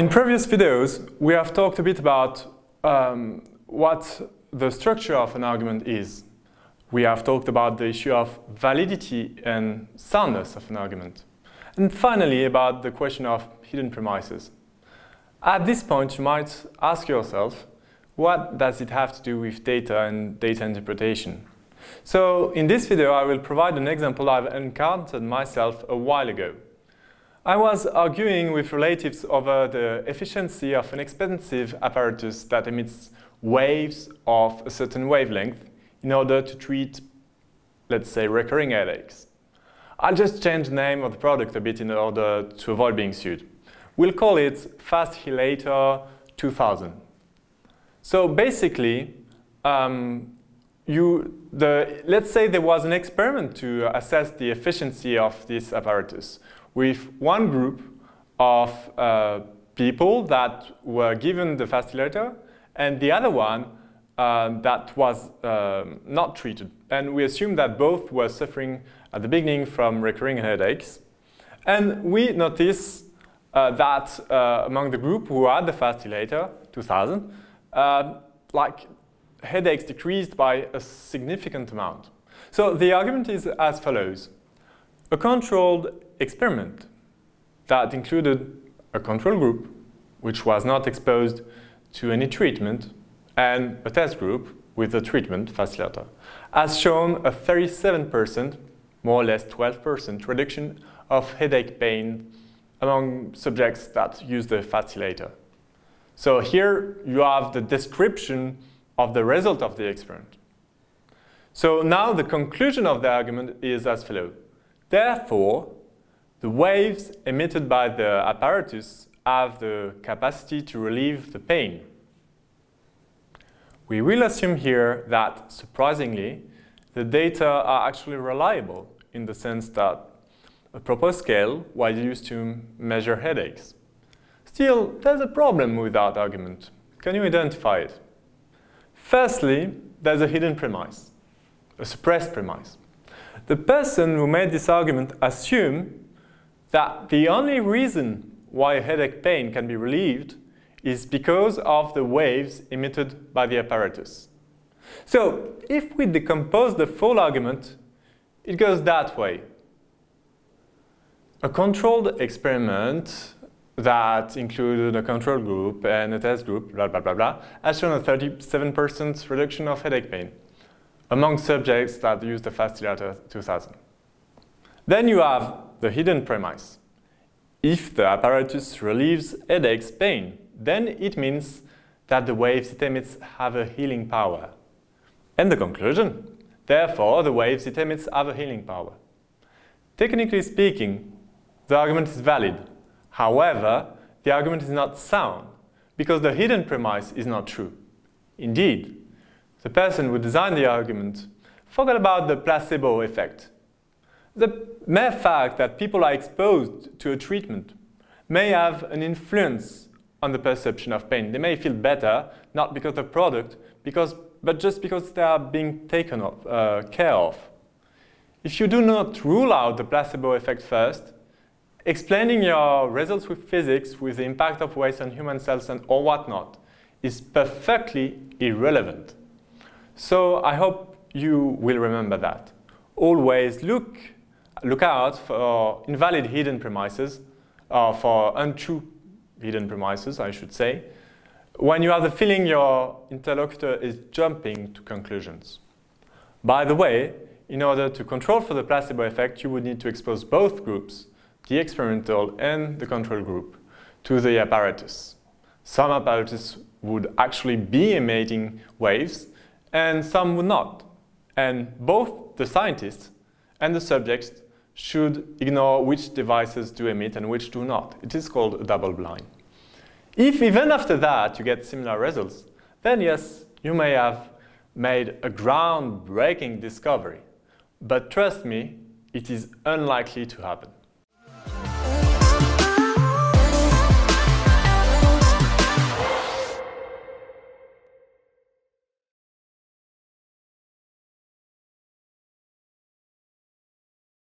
In previous videos, we have talked a bit about um, what the structure of an argument is. We have talked about the issue of validity and soundness of an argument. And finally, about the question of hidden premises. At this point, you might ask yourself, what does it have to do with data and data interpretation? So in this video, I will provide an example I've encountered myself a while ago. I was arguing with relatives over the efficiency of an expensive apparatus that emits waves of a certain wavelength in order to treat, let's say, recurring headaches. I'll just change the name of the product a bit in order to avoid being sued. We'll call it Fastilator 2000. So basically, um, you, the, let's say there was an experiment to assess the efficiency of this apparatus with one group of uh, people that were given the Fastilator and the other one uh, that was uh, not treated. And we assume that both were suffering at the beginning from recurring headaches. And we notice uh, that uh, among the group who had the Fastilator 2000, uh, like headaches decreased by a significant amount. So the argument is as follows. A controlled experiment that included a control group, which was not exposed to any treatment, and a test group with the treatment Fastilator, has shown a 37%, more or less 12% reduction of headache pain among subjects that use the Fastilator. So here you have the description of the result of the experiment. So now the conclusion of the argument is as follows. Therefore, the waves emitted by the apparatus have the capacity to relieve the pain. We will assume here that, surprisingly, the data are actually reliable in the sense that a proper scale was used to measure headaches. Still, there's a problem with that argument. Can you identify it? Firstly, there's a hidden premise, a suppressed premise. The person who made this argument assumed that the only reason why headache pain can be relieved is because of the waves emitted by the apparatus. So, if we decompose the full argument, it goes that way. A controlled experiment that included a control group and a test group, blah, blah, blah, blah, has shown a 37% reduction of headache pain among subjects that used the Fastilator 2000. Then you have the hidden premise. If the apparatus relieves headaches pain, then it means that the waves it emits have a healing power. And the conclusion, therefore, the waves it emits have a healing power. Technically speaking, the argument is valid. However, the argument is not sound because the hidden premise is not true. Indeed, the person who designed the argument forgot about the placebo effect. The mere fact that people are exposed to a treatment may have an influence on the perception of pain. They may feel better, not because of the product, because, but just because they are being taken of, uh, care of. If you do not rule out the placebo effect first, explaining your results with physics, with the impact of waste on human cells and or whatnot, is perfectly irrelevant. So I hope you will remember that. Always look, look out for invalid hidden premises, or for untrue hidden premises, I should say, when you have the feeling your interlocutor is jumping to conclusions. By the way, in order to control for the placebo effect, you would need to expose both groups, the experimental and the control group, to the apparatus. Some apparatus would actually be emitting waves, and some would not. And both the scientists and the subjects should ignore which devices do emit and which do not. It is called a double blind. If even after that you get similar results, then yes, you may have made a groundbreaking discovery. But trust me, it is unlikely to happen.